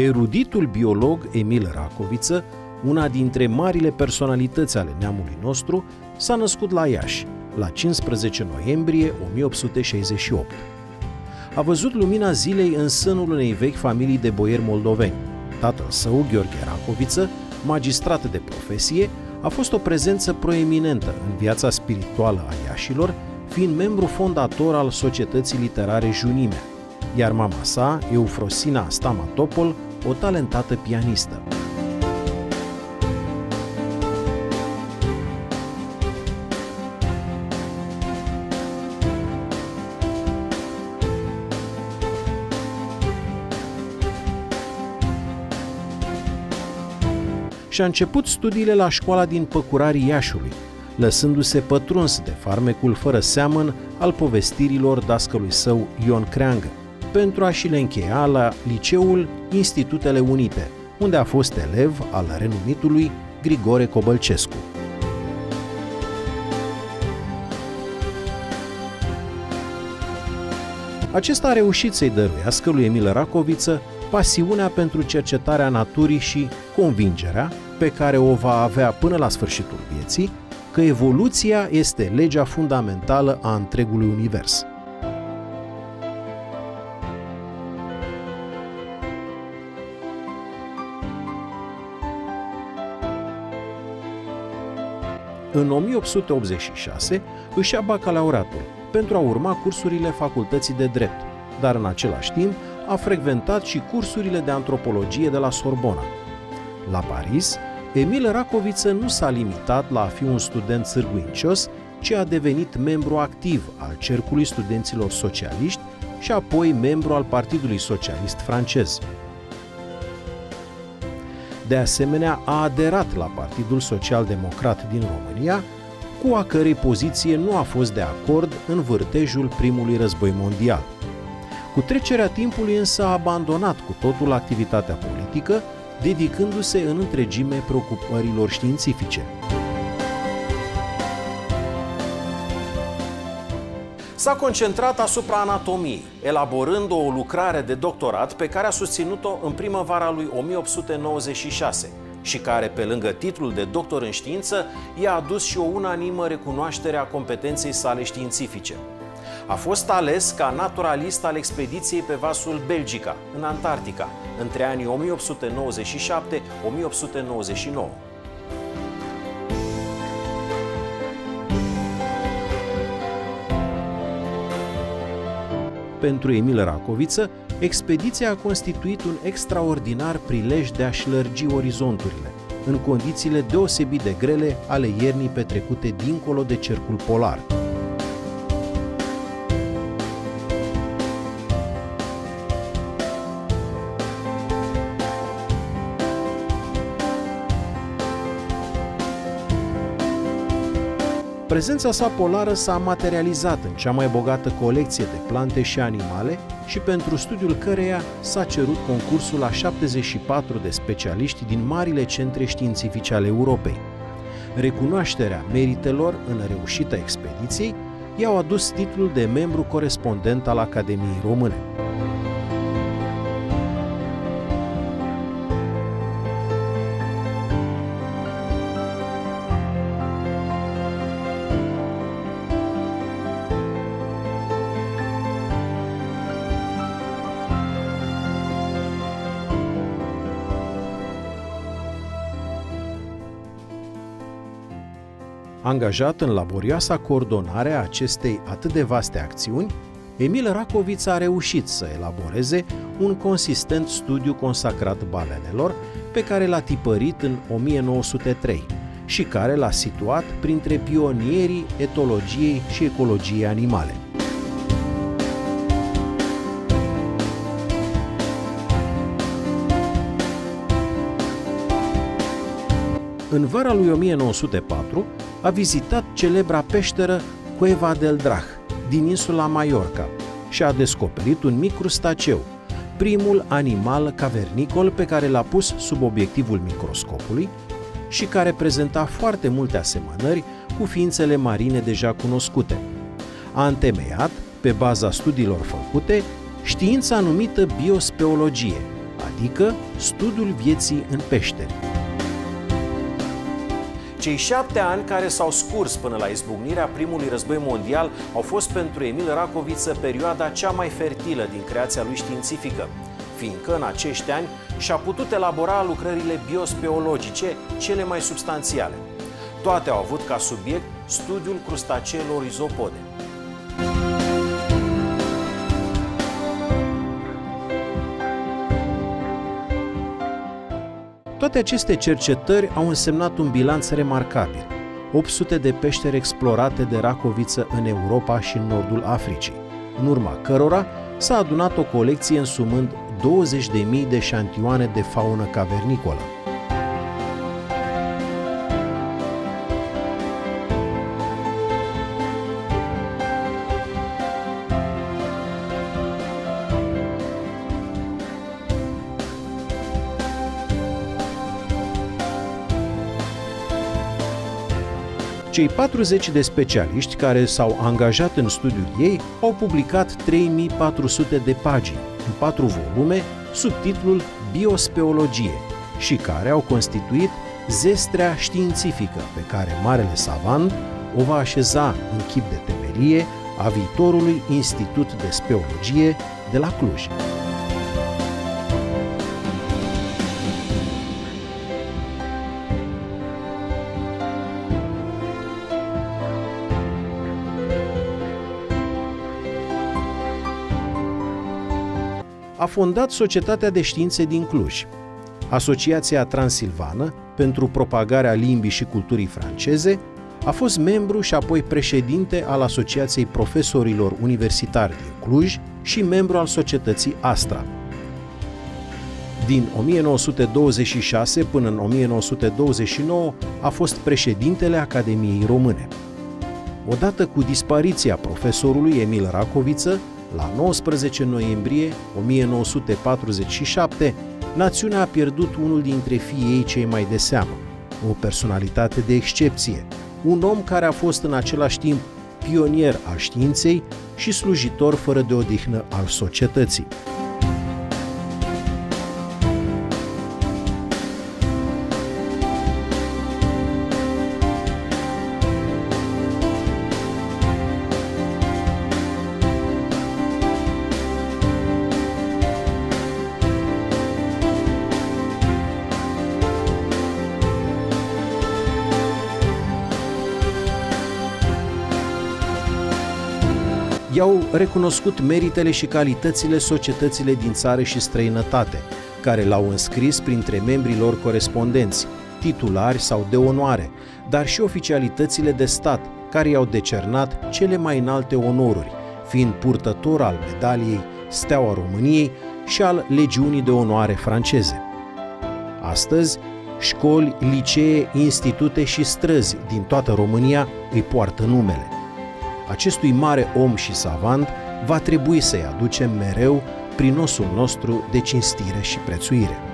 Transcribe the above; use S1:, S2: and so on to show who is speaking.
S1: Eruditul biolog Emil Racoviță, una dintre marile personalități ale neamului nostru, s-a născut la Iași, la 15 noiembrie 1868. A văzut lumina zilei în sânul unei vechi familii de boieri moldoveni. Tatăl său, Gheorghe Racoviță, magistrat de profesie, a fost o prezență proeminentă în viața spirituală a Iașilor, fiind membru fondator al Societății Literare Junimea, iar mama sa, Eufrosina Stamatopol, o talentată pianistă. și a început studiile la școala din Păcurarii Iașului, lăsându-se pătruns de farmecul fără seamăn al povestirilor dascălui său Ion Creangă, pentru a și le încheia la Liceul Institutele Unite, unde a fost elev al renumitului Grigore Cobălcescu. Acesta a reușit să-i dăruiască lui Emil Racoviță pasiunea pentru cercetarea naturii și convingerea pe care o va avea până la sfârșitul vieții că evoluția este legea fundamentală a întregului univers. În 1886 își ia bacalaureatul pentru a urma cursurile facultății de drept, dar în același timp a frecventat și cursurile de antropologie de la Sorbona. La Paris, Emil Racoviță nu s-a limitat la a fi un student sârguincios, ci a devenit membru activ al Cercului Studenților Socialiști și apoi membru al Partidului Socialist francez. De asemenea, a aderat la Partidul Social Democrat din România, cu a cărei poziție nu a fost de acord în vârtejul primului război mondial. Cu trecerea timpului însă a abandonat cu totul activitatea politică, dedicându-se în întregime preocupărilor științifice. S-a concentrat asupra anatomiei, elaborând o lucrare de doctorat pe care a susținut-o în primăvara lui 1896 și care, pe lângă titlul de doctor în știință, i-a adus și o unanimă recunoaștere a competenței sale științifice. A fost ales ca naturalist al expediției pe vasul Belgica, în Antarctica, între anii 1897-1899. Pentru Emil Racoviță, expediția a constituit un extraordinar prilej de a-și șlărgi orizonturile, în condițiile deosebit de grele ale iernii petrecute dincolo de cercul polar. Prezența sa polară s-a materializat în cea mai bogată colecție de plante și animale și pentru studiul căreia s-a cerut concursul la 74 de specialiști din marile centre științifice ale Europei. Recunoașterea meritelor în reușita expediției i-au adus titlul de membru corespondent al Academiei Române. Angajat în laborioasa coordonare a acestei atât de vaste acțiuni, Emil Racoviț a reușit să elaboreze un consistent studiu consacrat balenelor, pe care l-a tipărit în 1903 și care l-a situat printre pionierii etologiei și ecologiei animale. În vara lui 1904 a vizitat celebra peșteră Cueva del Drach din insula Mallorca și a descoperit un mic crustaceu, primul animal cavernicol pe care l-a pus sub obiectivul microscopului și care prezenta foarte multe asemănări cu ființele marine deja cunoscute. A întemeiat, pe baza studiilor făcute, știința numită biospeologie, adică studiul vieții în peșteri. Cei șapte ani care s-au scurs până la izbucnirea primului război mondial au fost pentru Emil Racoviță perioada cea mai fertilă din creația lui științifică, fiindcă în acești ani și-a putut elabora lucrările biospeologice cele mai substanțiale. Toate au avut ca subiect studiul crustaceelor izopode. Toate aceste cercetări au însemnat un bilanț remarcabil. 800 de peșteri explorate de racoviță în Europa și în nordul Africii, în urma cărora s-a adunat o colecție însumând 20.000 de șantioane de faună cavernicolă. Cei 40 de specialiști care s-au angajat în studiul ei au publicat 3400 de pagini, în patru volume, sub titlul Biospeologie și care au constituit zestrea științifică pe care Marele Savant o va așeza în chip de temelie a viitorului Institut de Speologie de la Cluj. A fondat Societatea de Științe din Cluj, Asociația Transilvană pentru propagarea limbii și culturii franceze, a fost membru și apoi președinte al Asociației Profesorilor Universitari din Cluj și membru al societății Astra. Din 1926 până în 1929 a fost președintele Academiei Române. Odată cu dispariția profesorului Emil Racoviță, la 19 noiembrie 1947, națiunea a pierdut unul dintre fiii ei cei mai de seamă, o personalitate de excepție, un om care a fost în același timp pionier al științei și slujitor fără de odihnă al societății. I-au recunoscut meritele și calitățile societățile din țară și străinătate, care l-au înscris printre membrii lor corespondenți, titulari sau de onoare, dar și oficialitățile de stat, care i-au decernat cele mai înalte onoruri, fiind purtător al medaliei Steaua României și al Legiunii de Onoare franceze. Astăzi, școli, licee, institute și străzi din toată România îi poartă numele – acestui mare om și savant va trebui să-i aducem mereu prin osul nostru de cinstire și prețuire.